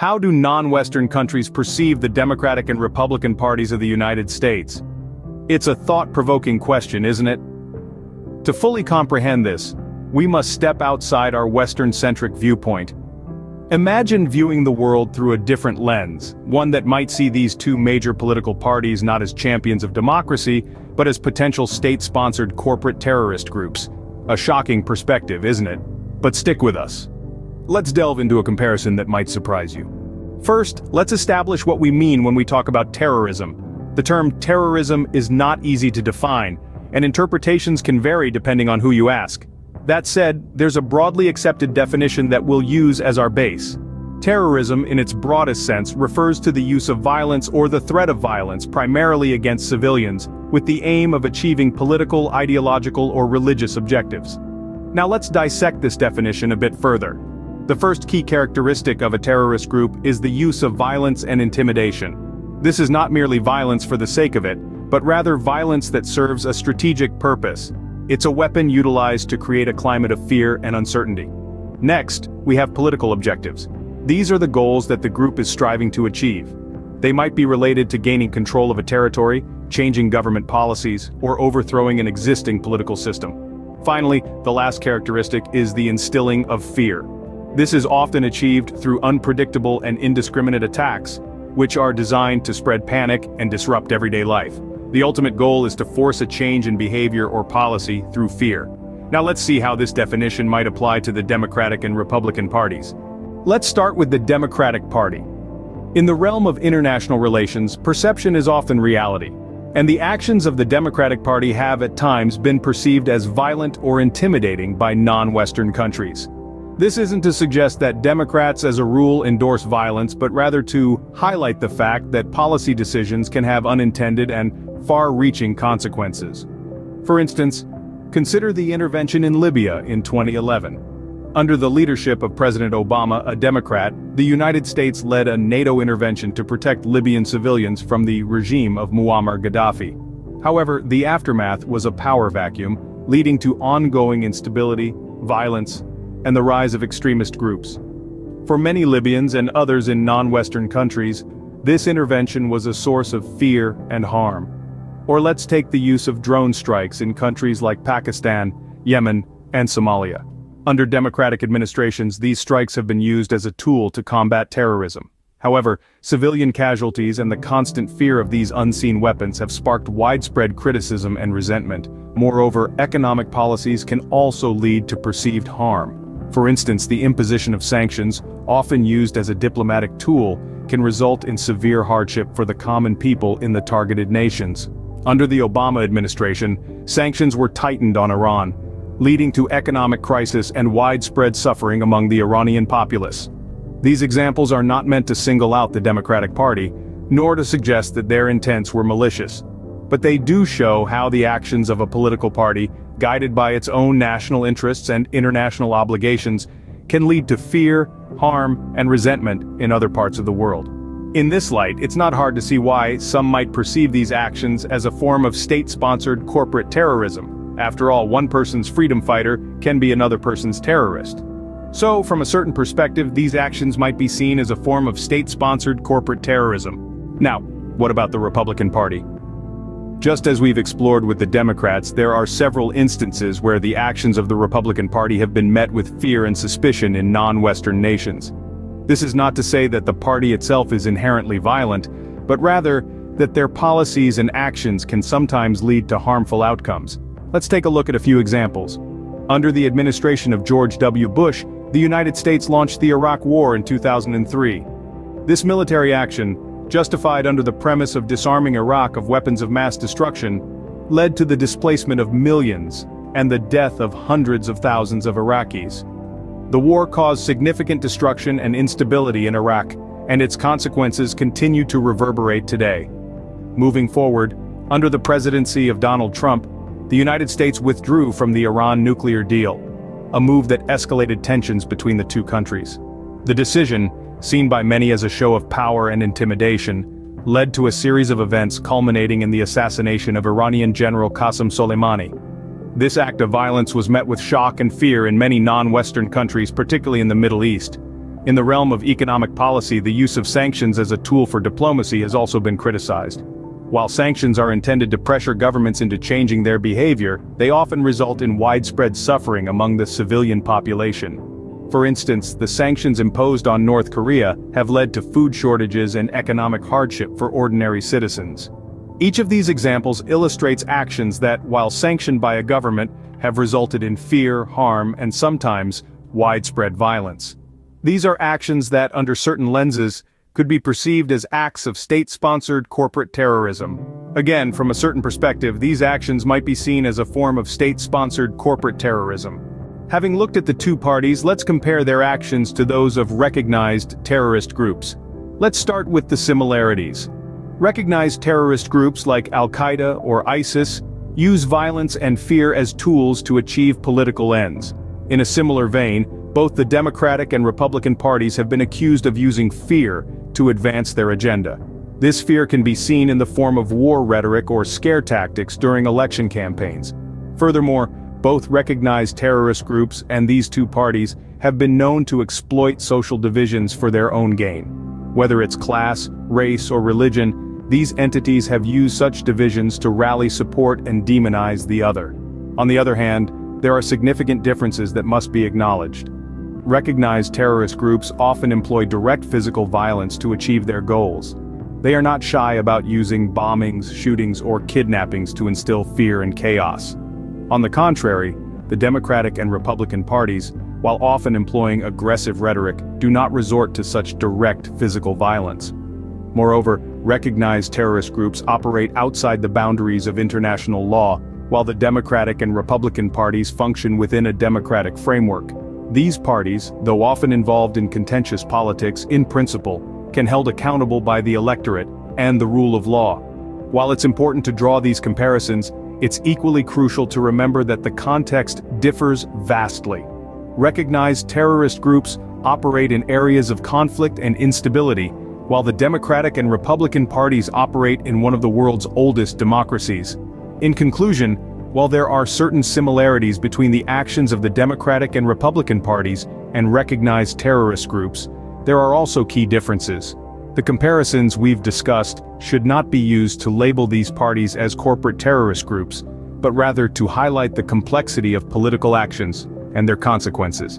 How do non-Western countries perceive the Democratic and Republican parties of the United States? It's a thought-provoking question, isn't it? To fully comprehend this, we must step outside our Western-centric viewpoint. Imagine viewing the world through a different lens, one that might see these two major political parties not as champions of democracy, but as potential state-sponsored corporate terrorist groups. A shocking perspective, isn't it? But stick with us. Let's delve into a comparison that might surprise you. First, let's establish what we mean when we talk about terrorism. The term terrorism is not easy to define, and interpretations can vary depending on who you ask. That said, there's a broadly accepted definition that we'll use as our base. Terrorism, in its broadest sense, refers to the use of violence or the threat of violence primarily against civilians, with the aim of achieving political, ideological, or religious objectives. Now let's dissect this definition a bit further. The first key characteristic of a terrorist group is the use of violence and intimidation. This is not merely violence for the sake of it, but rather violence that serves a strategic purpose. It's a weapon utilized to create a climate of fear and uncertainty. Next, we have political objectives. These are the goals that the group is striving to achieve. They might be related to gaining control of a territory, changing government policies, or overthrowing an existing political system. Finally, the last characteristic is the instilling of fear. This is often achieved through unpredictable and indiscriminate attacks, which are designed to spread panic and disrupt everyday life. The ultimate goal is to force a change in behavior or policy through fear. Now let's see how this definition might apply to the Democratic and Republican parties. Let's start with the Democratic Party. In the realm of international relations, perception is often reality. And the actions of the Democratic Party have at times been perceived as violent or intimidating by non-Western countries. This isn't to suggest that Democrats as a rule endorse violence but rather to highlight the fact that policy decisions can have unintended and far-reaching consequences. For instance, consider the intervention in Libya in 2011. Under the leadership of President Obama, a Democrat, the United States led a NATO intervention to protect Libyan civilians from the regime of Muammar Gaddafi. However, the aftermath was a power vacuum, leading to ongoing instability, violence, and the rise of extremist groups. For many Libyans and others in non-Western countries, this intervention was a source of fear and harm. Or let's take the use of drone strikes in countries like Pakistan, Yemen, and Somalia. Under democratic administrations these strikes have been used as a tool to combat terrorism. However, civilian casualties and the constant fear of these unseen weapons have sparked widespread criticism and resentment. Moreover, economic policies can also lead to perceived harm. For instance the imposition of sanctions, often used as a diplomatic tool, can result in severe hardship for the common people in the targeted nations. Under the Obama administration, sanctions were tightened on Iran, leading to economic crisis and widespread suffering among the Iranian populace. These examples are not meant to single out the Democratic Party, nor to suggest that their intents were malicious. But they do show how the actions of a political party guided by its own national interests and international obligations, can lead to fear, harm, and resentment in other parts of the world. In this light, it's not hard to see why some might perceive these actions as a form of state-sponsored corporate terrorism. After all, one person's freedom fighter can be another person's terrorist. So, from a certain perspective, these actions might be seen as a form of state-sponsored corporate terrorism. Now, what about the Republican Party? Just as we've explored with the Democrats, there are several instances where the actions of the Republican Party have been met with fear and suspicion in non-Western nations. This is not to say that the party itself is inherently violent, but rather, that their policies and actions can sometimes lead to harmful outcomes. Let's take a look at a few examples. Under the administration of George W. Bush, the United States launched the Iraq War in 2003. This military action, justified under the premise of disarming Iraq of weapons of mass destruction, led to the displacement of millions and the death of hundreds of thousands of Iraqis. The war caused significant destruction and instability in Iraq, and its consequences continue to reverberate today. Moving forward, under the presidency of Donald Trump, the United States withdrew from the Iran nuclear deal, a move that escalated tensions between the two countries. The decision, seen by many as a show of power and intimidation, led to a series of events culminating in the assassination of Iranian General Qasem Soleimani. This act of violence was met with shock and fear in many non-Western countries particularly in the Middle East. In the realm of economic policy the use of sanctions as a tool for diplomacy has also been criticized. While sanctions are intended to pressure governments into changing their behavior, they often result in widespread suffering among the civilian population. For instance, the sanctions imposed on North Korea have led to food shortages and economic hardship for ordinary citizens. Each of these examples illustrates actions that, while sanctioned by a government, have resulted in fear, harm, and sometimes, widespread violence. These are actions that, under certain lenses, could be perceived as acts of state-sponsored corporate terrorism. Again, from a certain perspective, these actions might be seen as a form of state-sponsored corporate terrorism. Having looked at the two parties, let's compare their actions to those of recognized terrorist groups. Let's start with the similarities. Recognized terrorist groups like Al-Qaeda or ISIS use violence and fear as tools to achieve political ends. In a similar vein, both the Democratic and Republican parties have been accused of using fear to advance their agenda. This fear can be seen in the form of war rhetoric or scare tactics during election campaigns. Furthermore, both recognized terrorist groups and these two parties have been known to exploit social divisions for their own gain. Whether it's class, race, or religion, these entities have used such divisions to rally support and demonize the other. On the other hand, there are significant differences that must be acknowledged. Recognized terrorist groups often employ direct physical violence to achieve their goals. They are not shy about using bombings, shootings, or kidnappings to instill fear and chaos. On the contrary, the Democratic and Republican parties, while often employing aggressive rhetoric, do not resort to such direct physical violence. Moreover, recognized terrorist groups operate outside the boundaries of international law, while the Democratic and Republican parties function within a democratic framework. These parties, though often involved in contentious politics in principle, can held accountable by the electorate and the rule of law. While it's important to draw these comparisons, it's equally crucial to remember that the context differs vastly. Recognized terrorist groups operate in areas of conflict and instability, while the Democratic and Republican parties operate in one of the world's oldest democracies. In conclusion, while there are certain similarities between the actions of the Democratic and Republican parties and recognized terrorist groups, there are also key differences. The comparisons we've discussed should not be used to label these parties as corporate terrorist groups, but rather to highlight the complexity of political actions and their consequences.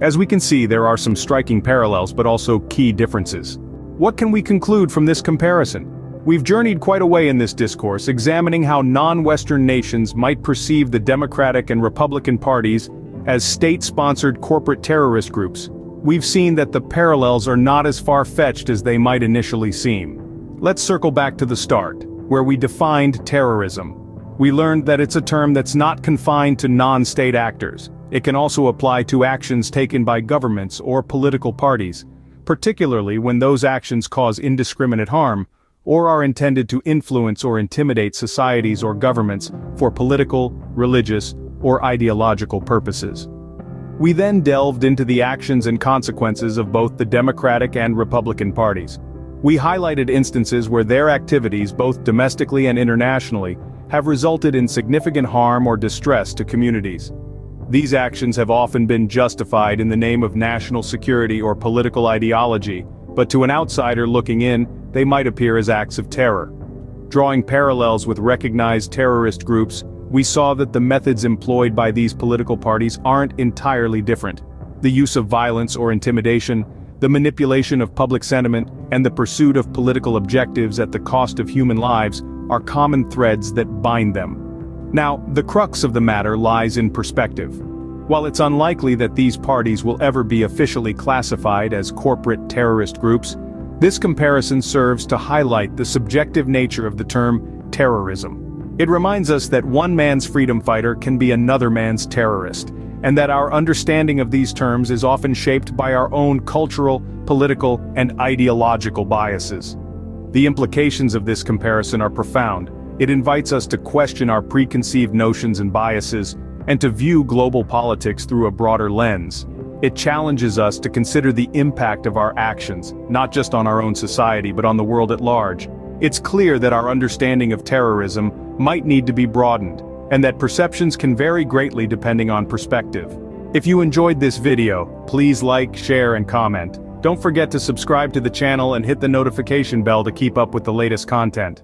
As we can see there are some striking parallels but also key differences. What can we conclude from this comparison? We've journeyed quite a way in this discourse examining how non-Western nations might perceive the Democratic and Republican parties as state-sponsored corporate terrorist groups, we've seen that the parallels are not as far-fetched as they might initially seem. Let's circle back to the start, where we defined terrorism. We learned that it's a term that's not confined to non-state actors. It can also apply to actions taken by governments or political parties, particularly when those actions cause indiscriminate harm, or are intended to influence or intimidate societies or governments for political, religious, or ideological purposes. We then delved into the actions and consequences of both the Democratic and Republican parties. We highlighted instances where their activities both domestically and internationally have resulted in significant harm or distress to communities. These actions have often been justified in the name of national security or political ideology, but to an outsider looking in, they might appear as acts of terror. Drawing parallels with recognized terrorist groups, we saw that the methods employed by these political parties aren't entirely different. The use of violence or intimidation, the manipulation of public sentiment, and the pursuit of political objectives at the cost of human lives are common threads that bind them. Now, the crux of the matter lies in perspective. While it's unlikely that these parties will ever be officially classified as corporate terrorist groups, this comparison serves to highlight the subjective nature of the term terrorism. It reminds us that one man's freedom fighter can be another man's terrorist, and that our understanding of these terms is often shaped by our own cultural, political, and ideological biases. The implications of this comparison are profound. It invites us to question our preconceived notions and biases, and to view global politics through a broader lens. It challenges us to consider the impact of our actions, not just on our own society but on the world at large. It's clear that our understanding of terrorism might need to be broadened, and that perceptions can vary greatly depending on perspective. If you enjoyed this video, please like, share and comment. Don't forget to subscribe to the channel and hit the notification bell to keep up with the latest content.